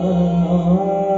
Oh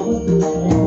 todo mundo.